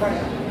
Yes,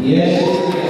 Yes. yes.